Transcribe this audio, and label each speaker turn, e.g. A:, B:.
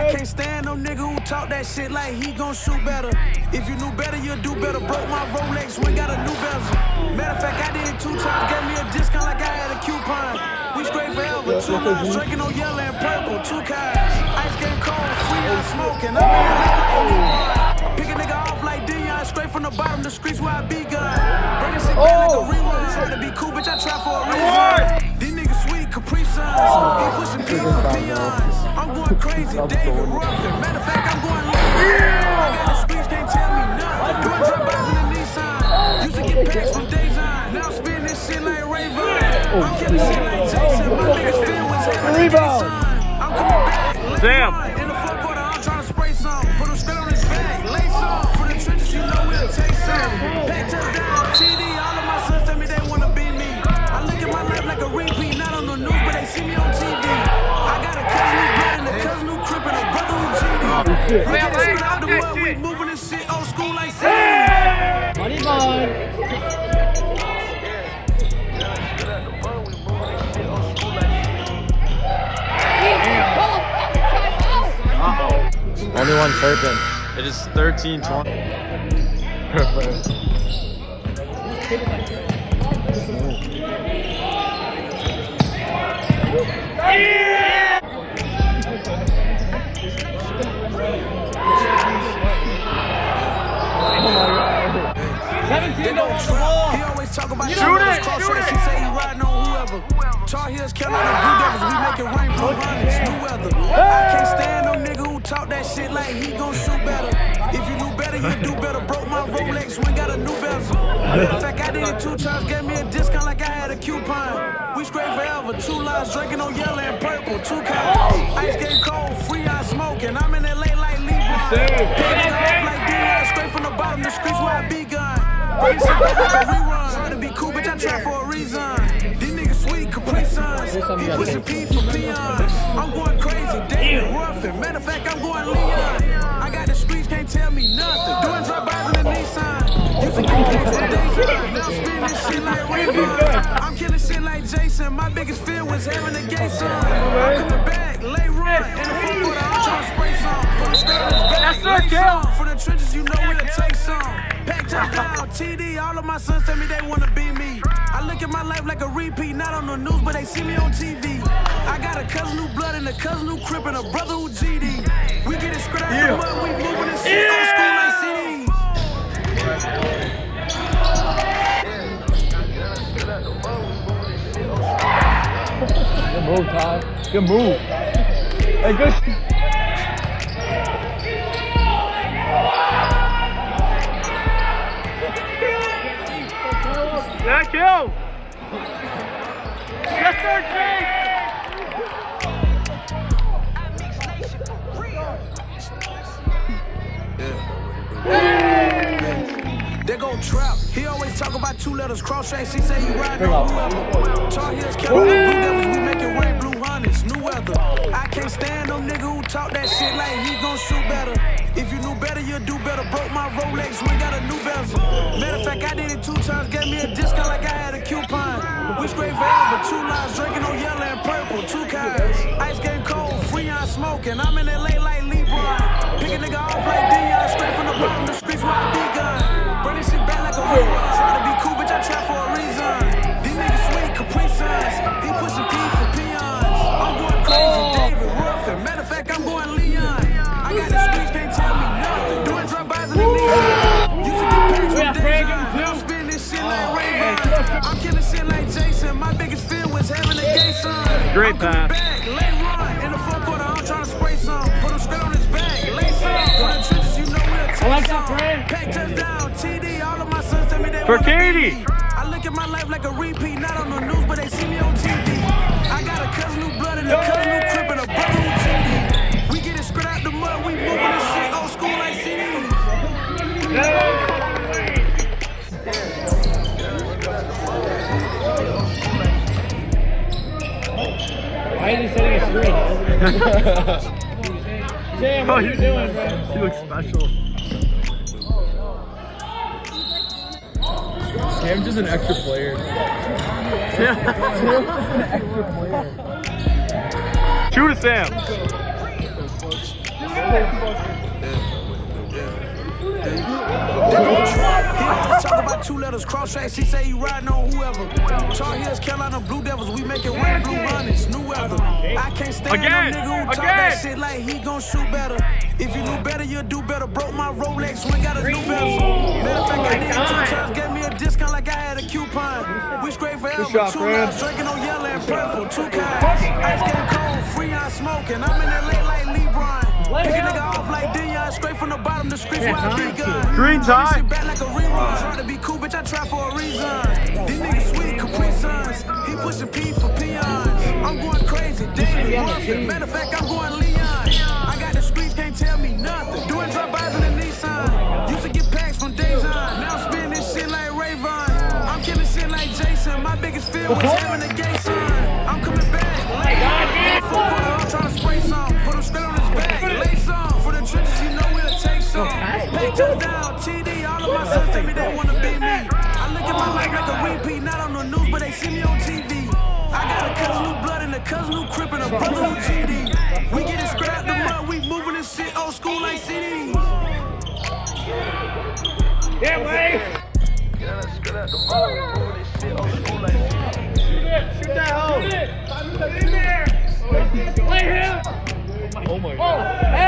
A: I can't stand no nigga who talk that shit like he gon' shoot better. If you knew better, you'd do better. Broke my Rolex, we got a new bezel. Matter of fact, I did it two times, gave me a discount like I had a coupon. We straight forever, two lines, drinking on yellow and purple, two kinds. Ice game cold, free on smoking. I'm in like Pick a nigga off like Deion, straight from the bottom, the streets where I be gun. Bring this shit back like a rewind. Try to be cool, bitch, I try for a reason. He pushing P. I'm going crazy, David Ruffin. Matter of fact, I'm going late. I got the streets, can't tell me nothing. Doing drive-bys in the Nissan. Used to get packs from Dayzon. Now I'm this shit like Rayvon. I'm killing shit like Jason. My niggas feel what's happening.
B: Rebound.
A: I'm coming back. late GD. We get it out the mud. We moving this shit old school like CD.
B: Money bond.
C: Only one serpent.
D: It is 13 20.
A: They gon' trap. He always talk about shoot it, shoot it. He say he riding on whoever. Tar Heels, Carolina Blue ah. Devils, we making rain blue hundreds, new weather. I can't stand no nigga who talk that shit like he gon' shoot better. If you knew better, you'd do better. Broke my Rolex, we got a new bezel. Of fact, I did it two times, gave me a discount like I had a coupon. We straight forever, two lines drinking on yellow and purple, two kinds. Ice game cold, free on smoking. I'm in LA like LeBron. Try to be cool, bitch, I try for a reason. These niggas sweet, Capri Suns. He pushing P for peons. I'm going crazy, Ruffin. Matter of fact, I'm going Leon. I got the streets, can't tell me nothing. Doing in the Nissan. Used to get packs from Dayzon. Now spin this shit like Rayvon. I'm killing shit like Jason. My biggest fear was having a gay son. I'm coming back, lay run. In the front quarter, I'm trying to spray some. Put a straight on his back, lay some. For the trenches, you know we'll take some. Pack touchdown, TD. All of my sons tell me they wanna be me. I look at my life like a repeat, not on the news, but they see me on TV. I got a cousin who blood and a cousin who crip and a brother who GD. We get it straight out the mud, we moving this shit old school like CDs.
B: Good move, Ty. Good move. Hey, good.
D: That kill. Yes, sir, Jake.
A: They gon' trap. He always talk about two letters, cross tracks. He say he riding on whoever. Tar Heels, Carolina Blue Devils, we making rain blue hundreds, new weather. I can't stand no nigga who talk that shit like he gon' shoot better. If you knew better, you'd do better. Broke my Rolex, we got a new bezel. Matter of fact, I did times, gave me a discount like I had a coupon. We straight forever, two lines drinking on yellow and purple, two kinds. Ice game cold, free on smoking. I'm in LA me they
D: For
A: wanna
D: Katie.
A: I look at my life like a repeat, not on the news,
B: Why is he setting a screen? Sam, what are you doing, bro?
D: Oh, you look special.
C: Sam's just an extra player.
D: Shoot it, Sam.
A: Talk about two letters, cross tracks, he say he riding on whoever. Tar Heels, Carolina Blue Devils, we make it rain, blue runnings, new weather. I can't stand
D: Again,
A: no nigga who talk
D: again.
A: that shit like he gon' shoot better. If you knew better, you'd do better. Broke my Rolex, we got a new bezel. Matter of fact, I did it two times, gave me a discount like I had a coupon. We straight forever,
B: shot,
A: two
B: Fred.
A: drinking on yellow and purple, two kinds. Ice getting cold, free on smoking. I'm in LA like LeBron. Pick a nigga off like Deion, straight from the bottom, the streets where I begun.
D: Green time.
A: Sit back like a rerun. Try to be cool, bitch, I try for a reason. These niggas sweet, Capri Suns. He pushing P for peons. I'm going crazy, David Murphy. Matter of fact, I'm going Leon. I got the streets, can't tell me nothing. Doing drive-bys in the Nissan. Used to get packs from Days On. Now I'm spinning shit like Rayvon. I'm killing shit like Jason. My biggest fear was having a gay touchdown, TD. All of my sons tell me they wanna be me. I look at my life like a repeat, not on the news, but they see me on TV. I got a cousin who blood and a cousin who crip and a brother who GD. We get it out the mud, we moving this shit old school like CDs.
B: Yeah, Wade. Shoot that hole. In there. Play.
C: Oh my god. Oh,